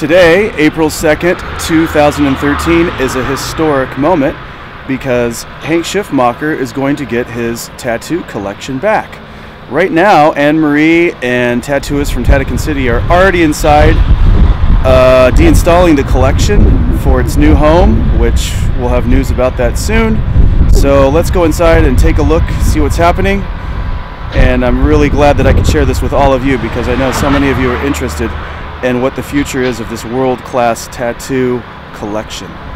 Today, April 2nd, 2013, is a historic moment because Henk Schiffmacher is going to get his tattoo collection back. Right now, Anne Marie and tattooists from Tatacan City are already inside uh, deinstalling the collection for its new home, which we'll have news about that soon. So let's go inside and take a look, see what's happening. And I'm really glad that I can share this with all of you because I know so many of you are interested and what the future is of this world class tattoo collection.